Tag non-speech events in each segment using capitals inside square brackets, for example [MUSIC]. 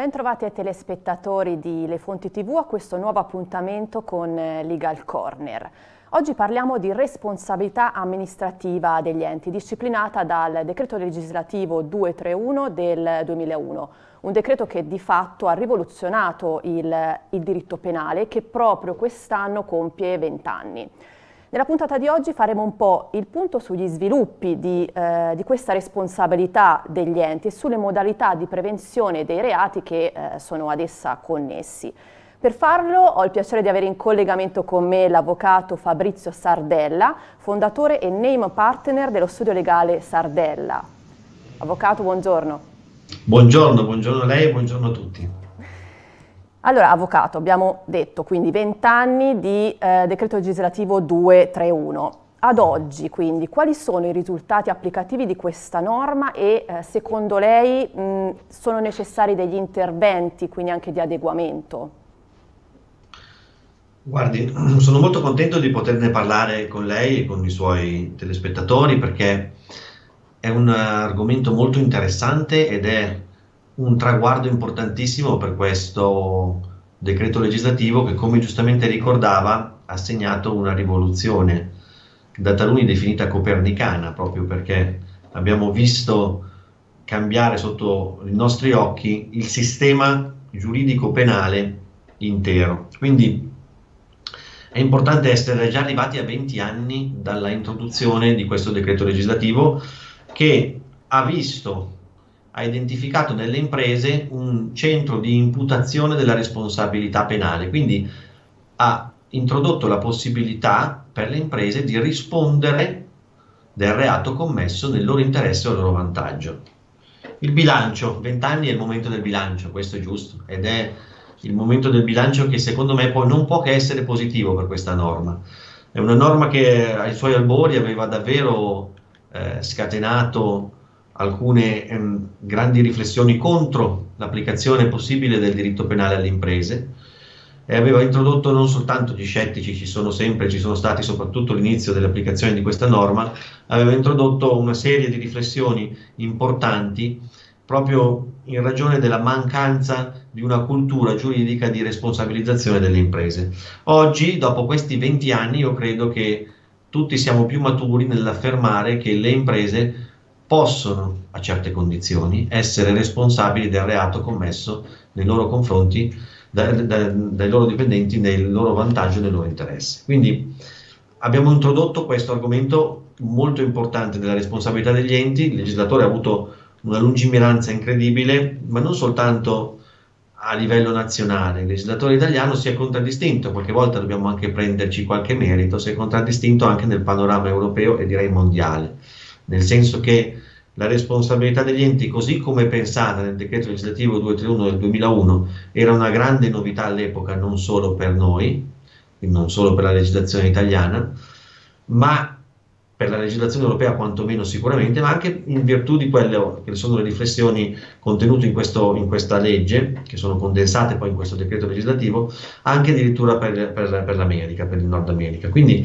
Bentrovati ai telespettatori di Le Fonti TV a questo nuovo appuntamento con eh, Legal Corner. Oggi parliamo di responsabilità amministrativa degli enti, disciplinata dal decreto legislativo 231 del 2001, un decreto che di fatto ha rivoluzionato il, il diritto penale che proprio quest'anno compie 20 anni. Nella puntata di oggi faremo un po' il punto sugli sviluppi di, eh, di questa responsabilità degli enti e sulle modalità di prevenzione dei reati che eh, sono ad essa connessi. Per farlo ho il piacere di avere in collegamento con me l'avvocato Fabrizio Sardella, fondatore e name partner dello studio legale Sardella. Avvocato, buongiorno. Buongiorno, buongiorno a lei e buongiorno a tutti. Allora, avvocato, abbiamo detto quindi 20 anni di eh, decreto legislativo 231. Ad oggi, quindi, quali sono i risultati applicativi di questa norma e eh, secondo lei mh, sono necessari degli interventi, quindi anche di adeguamento? Guardi, [CLEARS THROAT] sono molto contento di poterne parlare con lei e con i suoi telespettatori perché è un argomento molto interessante ed è un traguardo importantissimo per questo decreto legislativo che, come giustamente ricordava, ha segnato una rivoluzione da taluni definita copernicana, proprio perché abbiamo visto cambiare sotto i nostri occhi il sistema giuridico penale intero. Quindi è importante essere già arrivati a 20 anni dalla introduzione di questo decreto legislativo che ha visto ha identificato nelle imprese un centro di imputazione della responsabilità penale, quindi ha introdotto la possibilità per le imprese di rispondere del reato commesso nel loro interesse o a loro vantaggio. Il bilancio, 20 anni è il momento del bilancio, questo è giusto, ed è il momento del bilancio che secondo me poi non può che essere positivo per questa norma. È una norma che ai suoi albori aveva davvero eh, scatenato alcune ehm, grandi riflessioni contro l'applicazione possibile del diritto penale alle imprese e aveva introdotto non soltanto gli scettici, ci sono sempre, ci sono stati soprattutto all'inizio dell'applicazione di questa norma, aveva introdotto una serie di riflessioni importanti proprio in ragione della mancanza di una cultura giuridica di responsabilizzazione delle imprese. Oggi, dopo questi 20 anni, io credo che tutti siamo più maturi nell'affermare che le imprese possono, a certe condizioni, essere responsabili del reato commesso nei loro confronti da, da, dai loro dipendenti nel loro vantaggio e nel loro interesse. Quindi abbiamo introdotto questo argomento molto importante della responsabilità degli enti, il legislatore ha avuto una lungimiranza incredibile, ma non soltanto a livello nazionale, il legislatore italiano si è contraddistinto, qualche volta dobbiamo anche prenderci qualche merito, si è contraddistinto anche nel panorama europeo e direi mondiale nel senso che la responsabilità degli enti, così come pensata nel decreto legislativo 231 del 2001, era una grande novità all'epoca, non solo per noi, non solo per la legislazione italiana, ma per la legislazione europea quantomeno sicuramente, ma anche in virtù di quelle che sono le riflessioni contenute in, questo, in questa legge, che sono condensate poi in questo decreto legislativo, anche addirittura per, per, per l'America, per il Nord America. Quindi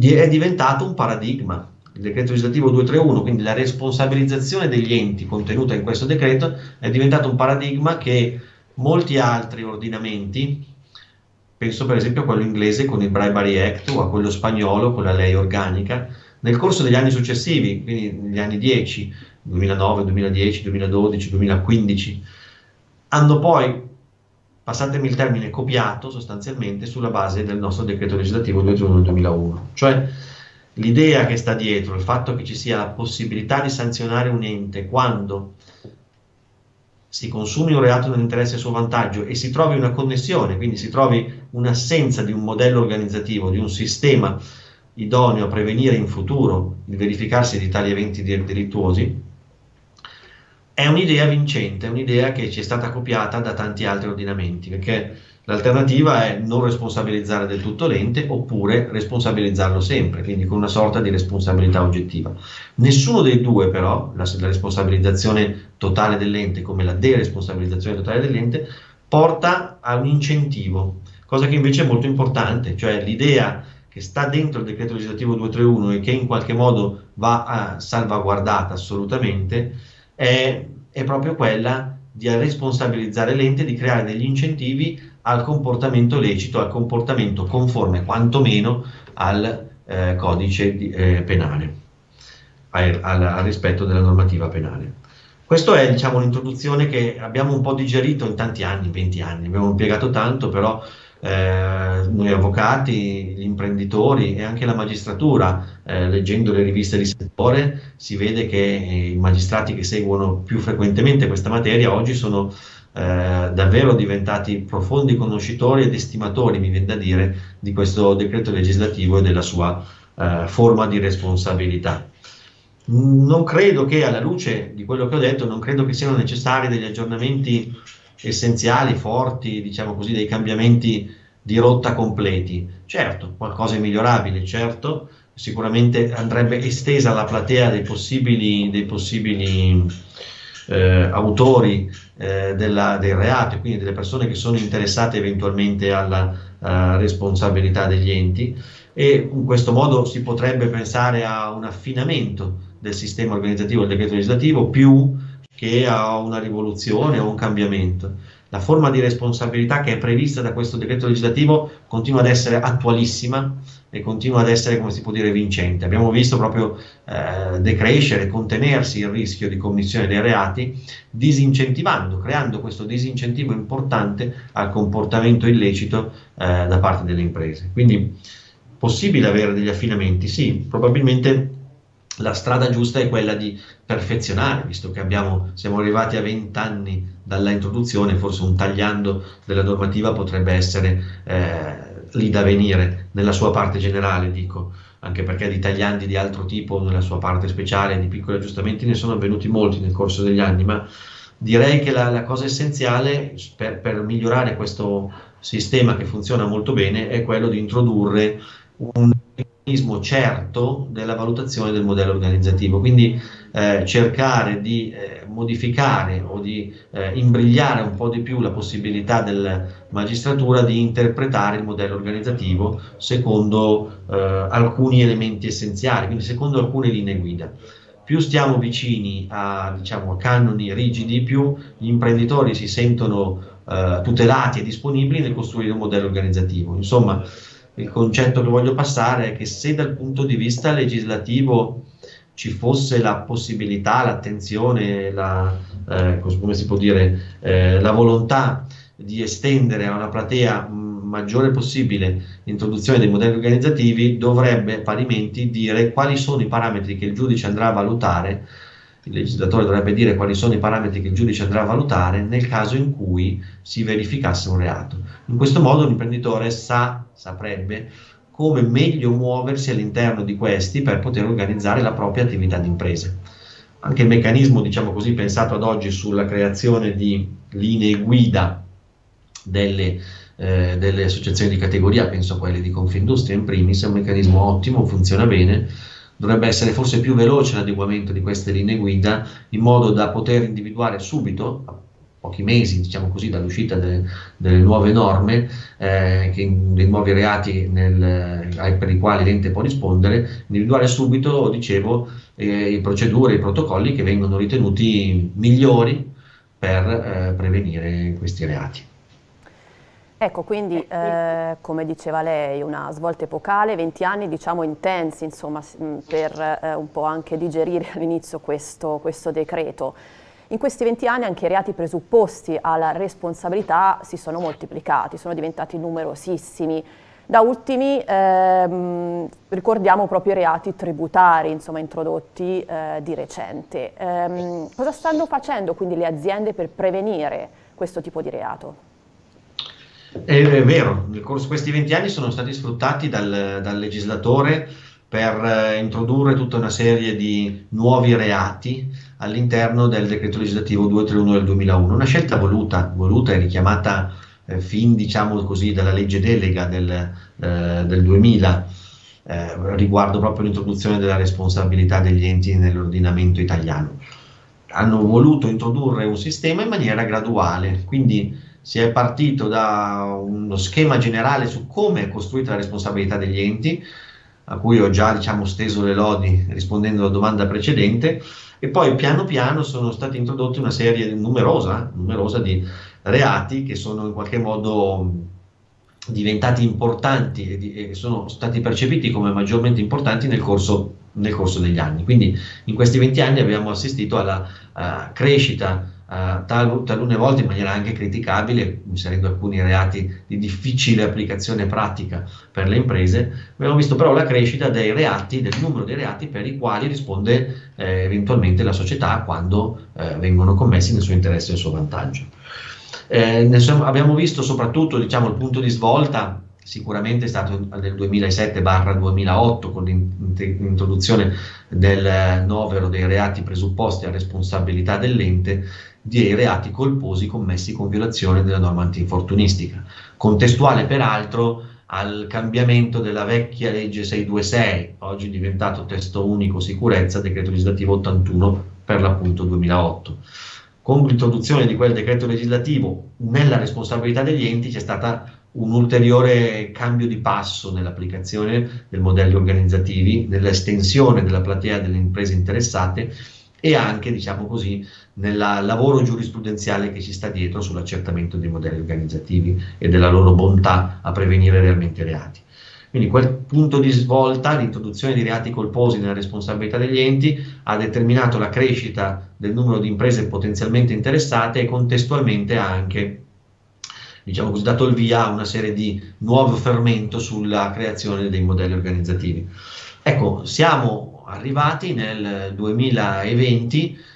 è diventato un paradigma il decreto legislativo 231, quindi la responsabilizzazione degli enti contenuta in questo decreto è diventato un paradigma che molti altri ordinamenti, penso per esempio a quello inglese con il Bribery Act o a quello spagnolo con la lei organica, nel corso degli anni successivi, quindi negli anni 10, 2009, 2010, 2012, 2015, hanno poi, passatemi il termine, copiato sostanzialmente sulla base del nostro decreto legislativo 231 del 2001. Cioè l'idea che sta dietro, il fatto che ci sia la possibilità di sanzionare un ente quando si consumi un reato nell'interesse a suo vantaggio e si trovi una connessione, quindi si trovi un'assenza di un modello organizzativo, di un sistema idoneo a prevenire in futuro il verificarsi di tali eventi delittuosi, è un'idea vincente, è un'idea che ci è stata copiata da tanti altri ordinamenti, perché L'alternativa è non responsabilizzare del tutto l'ente oppure responsabilizzarlo sempre, quindi con una sorta di responsabilità oggettiva. Nessuno dei due però, la, la responsabilizzazione totale dell'ente come la deresponsabilizzazione totale dell'ente, porta a un incentivo, cosa che invece è molto importante, cioè l'idea che sta dentro il decreto legislativo 231 e che in qualche modo va salvaguardata assolutamente, è, è proprio quella di responsabilizzare l'ente, di creare degli incentivi al comportamento lecito, al comportamento conforme quantomeno al eh, codice di, eh, penale, al, al, rispetto della normativa penale. Questa è diciamo, l'introduzione che abbiamo un po' digerito in tanti anni, 20 anni, abbiamo impiegato tanto, però eh, noi avvocati, gli imprenditori e anche la magistratura, eh, leggendo le riviste di settore, si vede che i magistrati che seguono più frequentemente questa materia oggi sono eh, davvero diventati profondi conoscitori ed estimatori, mi viene da dire, di questo decreto legislativo e della sua eh, forma di responsabilità. Non credo che, alla luce di quello che ho detto, non credo che siano necessari degli aggiornamenti essenziali, forti, diciamo così, dei cambiamenti di rotta completi. Certo, qualcosa è migliorabile, certo, sicuramente andrebbe estesa la platea dei possibili, dei possibili eh, autori eh, della, dei reati, quindi delle persone che sono interessate eventualmente alla uh, responsabilità degli enti e in questo modo si potrebbe pensare a un affinamento del sistema organizzativo del decreto legislativo più che a una rivoluzione o un cambiamento. La forma di responsabilità che è prevista da questo decreto legislativo continua ad essere attualissima e continua ad essere, come si può dire, vincente. Abbiamo visto proprio eh, decrescere, contenersi il rischio di commissione dei reati, disincentivando, creando questo disincentivo importante al comportamento illecito eh, da parte delle imprese. Quindi possibile avere degli affinamenti? Sì, probabilmente la strada giusta è quella di perfezionare, visto che abbiamo, siamo arrivati a 20 anni dalla introduzione, forse un tagliando della normativa potrebbe essere eh, lì da venire, nella sua parte generale dico, anche perché di tagliandi di altro tipo nella sua parte speciale, di piccoli aggiustamenti ne sono avvenuti molti nel corso degli anni, ma direi che la, la cosa essenziale per, per migliorare questo sistema che funziona molto bene è quello di introdurre un meccanismo certo della valutazione del modello organizzativo, quindi eh, cercare di eh, modificare o di eh, imbrigliare un po' di più la possibilità della magistratura di interpretare il modello organizzativo secondo eh, alcuni elementi essenziali, quindi secondo alcune linee guida. Più stiamo vicini a, diciamo, a canoni rigidi, più gli imprenditori si sentono eh, tutelati e disponibili nel costruire un modello organizzativo. Insomma, il concetto che voglio passare è che se dal punto di vista legislativo ci fosse la possibilità, l'attenzione, la, eh, come si può dire, eh, la volontà di estendere a una platea maggiore possibile l'introduzione dei modelli organizzativi, dovrebbe parimenti dire quali sono i parametri che il giudice andrà a valutare il legislatore dovrebbe dire quali sono i parametri che il giudice andrà a valutare nel caso in cui si verificasse un reato. In questo modo l'imprenditore sa, saprebbe come meglio muoversi all'interno di questi per poter organizzare la propria attività di impresa. Anche il meccanismo, diciamo così, pensato ad oggi sulla creazione di linee guida delle, eh, delle associazioni di categoria, penso a quelle di Confindustria in primis, è un meccanismo ottimo, funziona bene, dovrebbe essere forse più veloce l'adeguamento di queste linee guida in modo da poter individuare subito, a pochi mesi diciamo così dall'uscita de, delle nuove norme, eh, che, dei nuovi reati nel, eh, per i quali l'ente può rispondere, individuare subito, dicevo, eh, procedure, i protocolli che vengono ritenuti migliori per eh, prevenire questi reati. Ecco, quindi eh, come diceva lei, una svolta epocale, 20 anni diciamo intensi insomma, mm, per eh, un po' anche digerire [LAUGHS] all'inizio questo, questo decreto. In questi 20 anni anche i reati presupposti alla responsabilità si sono moltiplicati, sono diventati numerosissimi. Da ultimi ehm, ricordiamo proprio i reati tributari insomma, introdotti eh, di recente. Ehm, cosa stanno facendo quindi le aziende per prevenire questo tipo di reato? È, è vero, nel corso di questi 20 anni sono stati sfruttati dal, dal legislatore per eh, introdurre tutta una serie di nuovi reati all'interno del decreto legislativo 231 del 2001, una scelta voluta, voluta e richiamata eh, fin diciamo così dalla legge delega del, eh, del 2000 eh, riguardo proprio l'introduzione della responsabilità degli enti nell'ordinamento italiano. Hanno voluto introdurre un sistema in maniera graduale, quindi si è partito da uno schema generale su come è costruita la responsabilità degli enti, a cui ho già diciamo, steso le lodi rispondendo alla domanda precedente, e poi piano piano sono stati introdotti una serie numerosa, numerosa di reati che sono in qualche modo diventati importanti e, di, e sono stati percepiti come maggiormente importanti nel corso, nel corso, degli anni. Quindi in questi 20 anni abbiamo assistito alla uh, crescita uh, tal, talune volte in maniera anche criticabile, inserendo alcuni reati di difficile applicazione pratica per le imprese, abbiamo visto però la crescita dei reati, del numero dei reati per i quali risponde eh, eventualmente la società quando eh, vengono commessi nel suo interesse e nel suo vantaggio. Eh, abbiamo visto soprattutto diciamo, il punto di svolta sicuramente è stato nel 2007-2008 con l'introduzione del novero dei reati presupposti a responsabilità dell'ente dei reati colposi commessi con violazione della norma antinfortunistica. Contestuale peraltro al cambiamento della vecchia legge 626, oggi diventato testo unico sicurezza, decreto legislativo 81 per l'appunto 2008 con l'introduzione di quel decreto legislativo nella responsabilità degli enti c'è stato un ulteriore cambio di passo nell'applicazione dei modelli organizzativi, nell'estensione della platea delle imprese interessate e anche, diciamo così, nel lavoro giurisprudenziale che ci sta dietro sull'accertamento dei modelli organizzativi e della loro bontà a prevenire realmente reati. Quindi quel punto di svolta, l'introduzione di reati colposi nella responsabilità degli enti, ha determinato la crescita del numero di imprese potenzialmente interessate e contestualmente anche diciamo così, dato il via a una serie di nuovo fermento sulla creazione dei modelli organizzativi. Ecco, siamo arrivati nel 2020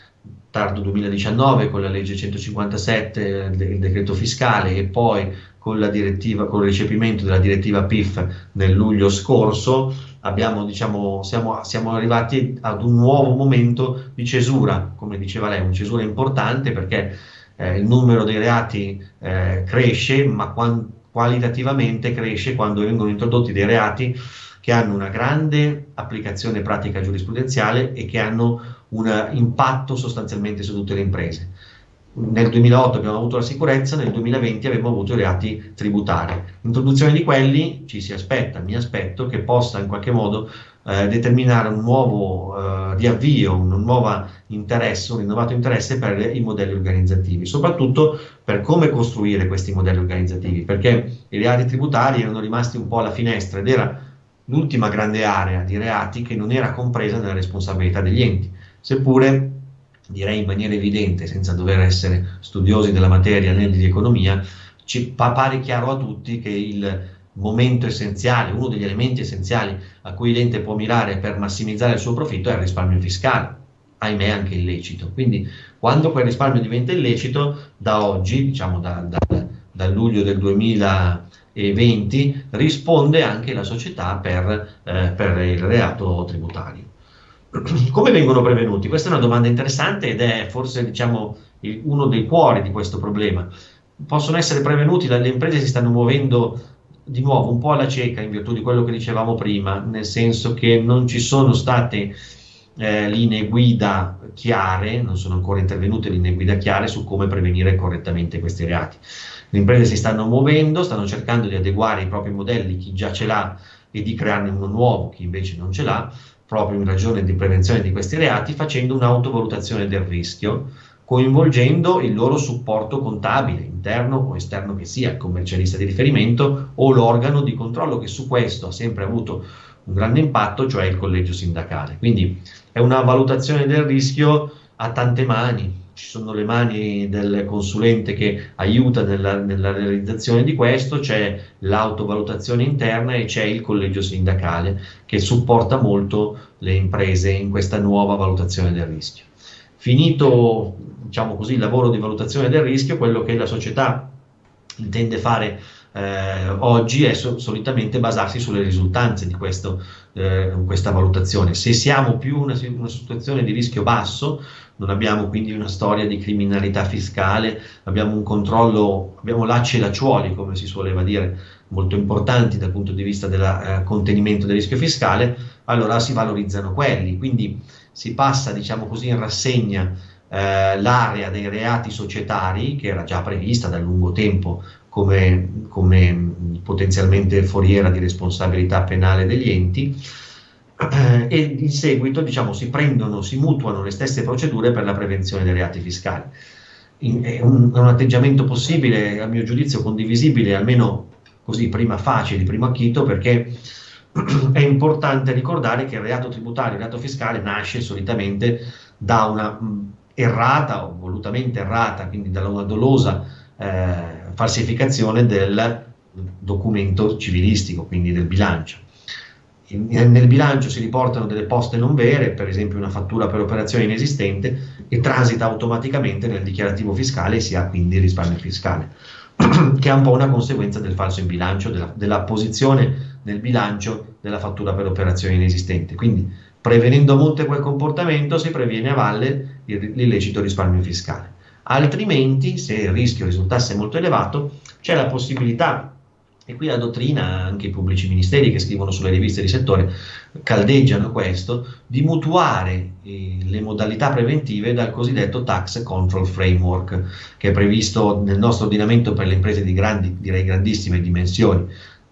tardo 2019 con la legge 157, il decreto fiscale e poi con, la direttiva, con il recepimento della direttiva PIF nel luglio scorso, abbiamo, diciamo, siamo, siamo, arrivati ad un nuovo momento di cesura, come diceva lei, una cesura importante perché eh, il numero dei reati eh, cresce, ma quant- qualitativamente cresce quando vengono introdotti dei reati che hanno una grande applicazione pratica giurisprudenziale e che hanno un impatto sostanzialmente su tutte le imprese nel 2008 abbiamo avuto la sicurezza, nel 2020 abbiamo avuto i reati tributari. L'introduzione di quelli ci si aspetta, mi aspetto, che possa in qualche modo eh, determinare un nuovo eh, riavvio, un nuovo interesse, un rinnovato interesse per i modelli organizzativi, soprattutto per come costruire questi modelli organizzativi, perché i reati tributari erano rimasti un po' alla finestra ed era l'ultima grande area di reati che non era compresa nella responsabilità degli enti, seppure direi in maniera evidente, senza dover essere studiosi della materia né di economia, ci pare chiaro a tutti che il momento essenziale, uno degli elementi essenziali a cui l'ente può mirare per massimizzare il suo profitto è il risparmio fiscale, ahimè anche illecito. Quindi quando quel risparmio diventa illecito, da oggi, diciamo da, da, da luglio del 2020, risponde anche la società per, eh, per il reato tributario. [CLEARS THROAT] Come vengono prevenuti? Questa è una domanda interessante ed è forse diciamo, il, uno dei cuori di questo problema. Possono essere prevenuti, le imprese si stanno muovendo di nuovo un po' alla cieca in virtù di quello che dicevamo prima, nel senso che non ci sono state eh, linee guida chiare, non sono ancora intervenute linee guida chiare su come prevenire correttamente questi reati. Le imprese si stanno muovendo, stanno cercando di adeguare i propri modelli, chi già ce l'ha, e di crearne uno nuovo, chi invece non ce l'ha, proprio in ragione di prevenzione di questi reati, facendo un'autovalutazione del rischio, coinvolgendo il loro supporto contabile, interno o esterno che sia, il commercialista di riferimento o l'organo di controllo che su questo ha sempre avuto un grande impatto, cioè il collegio sindacale. Quindi è una valutazione del rischio a tante mani, ci sono le mani del consulente che aiuta nella, nella, realizzazione di questo, c'è l'autovalutazione interna e c'è il collegio sindacale che supporta molto le imprese in questa nuova valutazione del rischio. Finito diciamo così, il lavoro di valutazione del rischio, quello che la società intende fare eh, oggi è so- solitamente basarsi sulle risultanze di questo, eh, questa valutazione. Se siamo più una, una situazione di rischio basso, non abbiamo quindi una storia di criminalità fiscale, abbiamo un controllo, abbiamo lacci e lacciuoli, come si suoleva dire, molto importanti dal punto di vista del eh, contenimento del rischio fiscale, allora si valorizzano quelli. Quindi si passa, diciamo così, in rassegna eh, l'area dei reati societari, che era già prevista da lungo tempo come, come potenzialmente foriera di responsabilità penale degli enti eh, e in seguito diciamo, si prendono, si mutuano le stesse procedure per la prevenzione dei reati fiscali. È, un, un atteggiamento possibile, a mio giudizio condivisibile, almeno così prima facile, primo acchito, perché [CLEARS THROAT] è importante ricordare che il reato tributario, il reato fiscale nasce solitamente da una errata o volutamente errata, quindi da una dolosa eh, falsificazione del documento civilistico, quindi del bilancio. Nel bilancio si riportano delle poste non vere, per esempio una fattura per operazione inesistente, e transita automaticamente nel dichiarativo fiscale e si ha quindi risparmio fiscale, [CLEARS THROAT] che è un po' una conseguenza del falso in bilancio, della, della posizione nel bilancio della fattura per operazione inesistente. Quindi prevenendo a monte quel comportamento si previene a valle l'illecito risparmio fiscale. Altrimenti, se il rischio risultasse molto elevato, c'è la possibilità e qui la dottrina, anche i pubblici ministeri che scrivono sulle riviste di settore, caldeggiano questo, di mutuare eh, le modalità preventive dal cosiddetto Tax Control Framework, che è previsto nel nostro ordinamento per le imprese di grandi, direi grandissime dimensioni,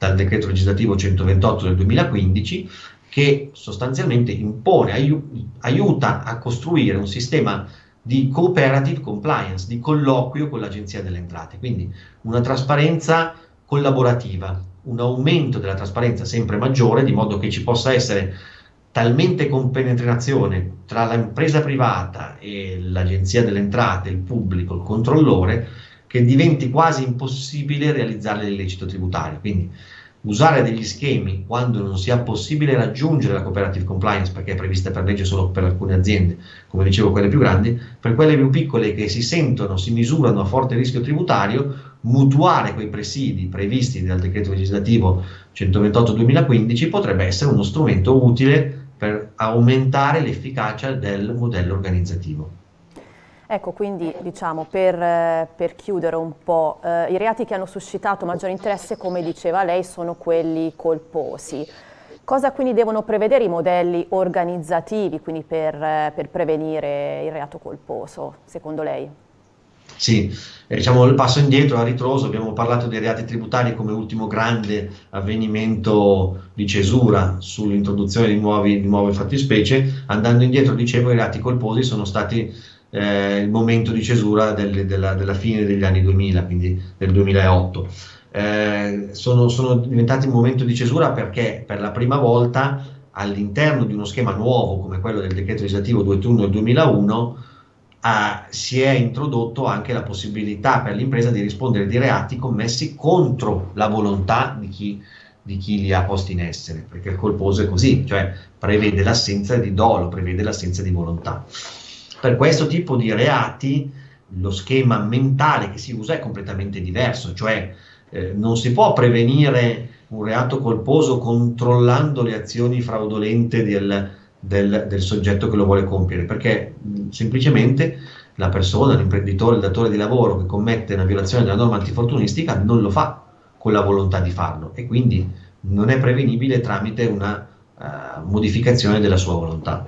dal decreto legislativo 128 del 2015, che sostanzialmente impone, aiu- aiuta a costruire un sistema di cooperative compliance, di colloquio con l'Agenzia delle Entrate, quindi una trasparenza collaborativa, un aumento della trasparenza sempre maggiore, di modo che ci possa essere talmente compenetrazione tra l'impresa privata e l'Agenzia delle Entrate, il pubblico, il controllore, che diventi quasi impossibile realizzare l'illecito tributario. Quindi usare degli schemi quando non sia possibile raggiungere la cooperative compliance, perché è prevista per legge solo per alcune aziende, come dicevo quelle più grandi, per quelle più piccole che si sentono, si misurano a forte rischio tributario, mutuare quei presidi previsti dal decreto legislativo 128-2015 potrebbe essere uno strumento utile per aumentare l'efficacia del modello organizzativo. Ecco, quindi diciamo per, per chiudere un po', eh, i reati che hanno suscitato maggiore interesse, come diceva lei, sono quelli colposi. Cosa quindi devono prevedere i modelli organizzativi per, per prevenire il reato colposo, secondo lei? Sì, eh, diciamo il passo indietro a ritroso, abbiamo parlato dei reati tributari come ultimo grande avvenimento di cesura sull'introduzione di, nuovi, di nuove fattispecie, andando indietro dicevo i reati colposi sono stati eh, il momento di cesura del, della, della, fine degli anni 2000, quindi del 2008. Eh, sono, sono diventati un momento di cesura perché per la prima volta all'interno di uno schema nuovo come quello del decreto legislativo 231 del 2001 Uh, si è introdotto anche la possibilità per l'impresa di rispondere di reati commessi contro la volontà di chi, di chi, li ha posti in essere, perché il colposo è così, cioè prevede l'assenza di dolo, prevede l'assenza di volontà. Per questo tipo di reati lo schema mentale che si usa è completamente diverso, cioè eh, non si può prevenire un reato colposo controllando le azioni fraudolente del, del, del soggetto che lo vuole compiere, perché mh, semplicemente la persona, l'imprenditore, il datore di lavoro che commette una violazione della norma antifortunistica non lo fa con la volontà di farlo e quindi non è prevenibile tramite una uh, modificazione della sua volontà.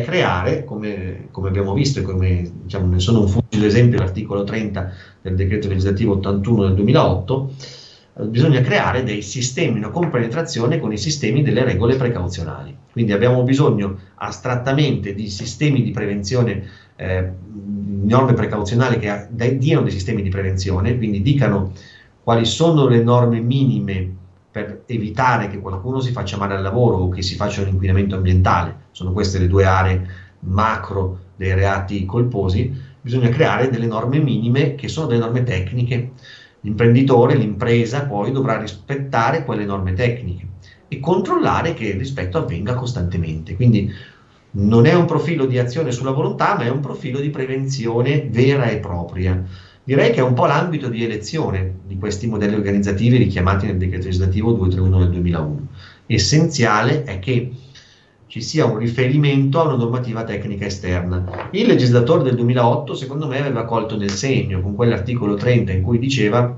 Creare, come, come, abbiamo visto e come diciamo, ne sono un fulgido esempio l'articolo 30 del decreto legislativo 81 del 2008, eh, bisogna creare dei sistemi, una compenetrazione con i sistemi delle regole precauzionali. Quindi abbiamo bisogno astrattamente di sistemi di prevenzione, eh, norme precauzionali che diano dei sistemi di prevenzione, quindi dicano quali sono le norme minime per evitare che qualcuno si faccia male al lavoro o che si faccia un inquinamento ambientale. Sono queste le due aree macro dei reati colposi. Bisogna creare delle norme minime che sono delle norme tecniche L'imprenditore, l'impresa poi dovrà rispettare quelle norme tecniche e controllare che il rispetto avvenga costantemente. Quindi non è un profilo di azione sulla volontà, ma è un profilo di prevenzione vera e propria. Direi che è un po' l'ambito di elezione di questi modelli organizzativi richiamati nel decreto legislativo 231 del 2001. Essenziale è che ci sia un riferimento a una normativa tecnica esterna. Il legislatore del 2008, secondo me, aveva colto nel segno con quell'articolo 30 in cui diceva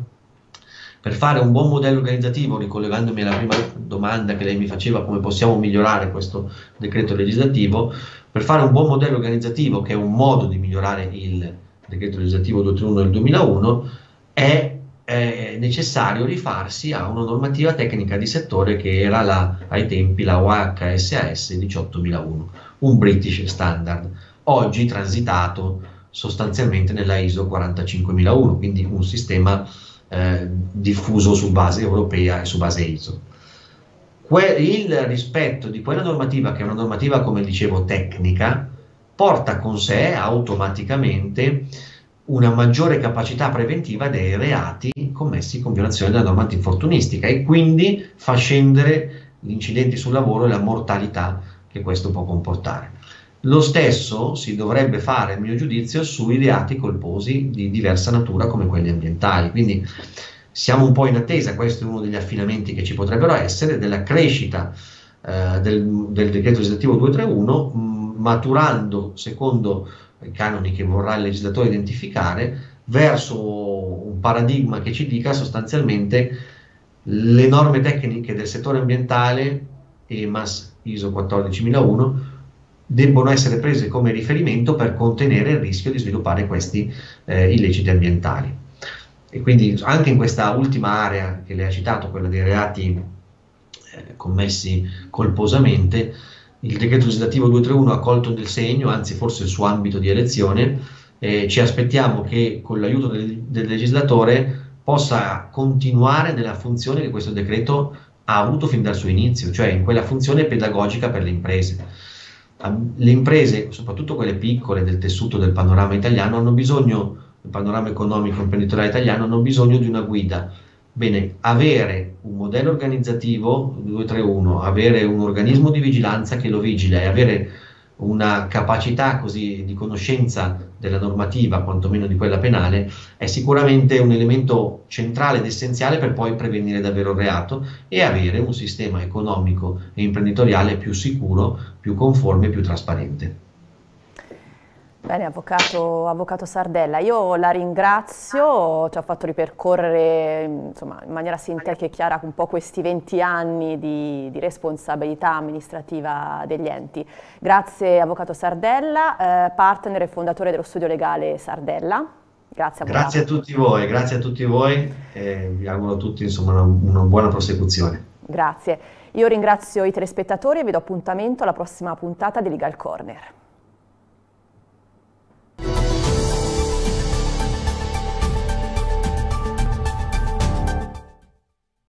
per fare un buon modello organizzativo, ricollegandomi alla prima domanda che lei mi faceva, come possiamo migliorare questo decreto legislativo, per fare un buon modello organizzativo, che è un modo di migliorare il decreto legislativo 231 del 2001, è è necessario rifarsi a una normativa tecnica di settore che era la, ai tempi la OHSAS 18001, un British standard, oggi transitato sostanzialmente nella ISO 45001, quindi un sistema eh, diffuso su base europea e su base ISO. Que- il rispetto di quella normativa, che è una normativa, come dicevo, tecnica, porta con sé automaticamente una maggiore capacità preventiva dei reati commessi con violazione della norma antinfortunistica e quindi fa scendere gli incidenti sul lavoro e la mortalità che questo può comportare. Lo stesso si dovrebbe fare, a mio giudizio, sui reati colposi di diversa natura come quelli ambientali. Quindi siamo un po' in attesa, questo è uno degli affinamenti che ci potrebbero essere, della crescita eh, del, del, decreto legislativo 231, mh, maturando secondo i canoni che vorrà il legislatore identificare, verso un paradigma che ci dica sostanzialmente le norme tecniche del settore ambientale, EMAS ISO 14001, debbono essere prese come riferimento per contenere il rischio di sviluppare questi eh, illeciti ambientali. E quindi anche in questa ultima area che lei ha citato, quella dei reati eh, commessi colposamente, il decreto legislativo 231 ha colto del segno, anzi forse il suo ambito di elezione, eh, ci aspettiamo che con l'aiuto del, del legislatore possa continuare nella funzione che questo decreto ha avuto fin dal suo inizio, cioè in quella funzione pedagogica per le imprese le imprese, soprattutto quelle piccole del tessuto del panorama italiano, hanno bisogno, il panorama economico imprenditoriale italiano, hanno bisogno di una guida. Bene, avere un modello organizzativo 231, avere un organismo di vigilanza che lo vigila e avere una capacità così di conoscenza della normativa, quantomeno di quella penale, è sicuramente un elemento centrale ed essenziale per poi prevenire davvero il reato e avere un sistema economico e imprenditoriale più sicuro, più conforme e più trasparente. Bene, avvocato, avvocato, Sardella, io la ringrazio, ci ha fatto ripercorrere insomma, in maniera sintetica e chiara un po' questi 20 anni di, di responsabilità amministrativa degli enti. Grazie Avvocato Sardella, eh, partner e fondatore dello studio legale Sardella. Grazie, grazie a tutti voi, grazie a tutti voi e vi auguro a tutti insomma, una, una buona prosecuzione. Grazie. Io ringrazio i telespettatori e vi do appuntamento alla prossima puntata di Legal Corner.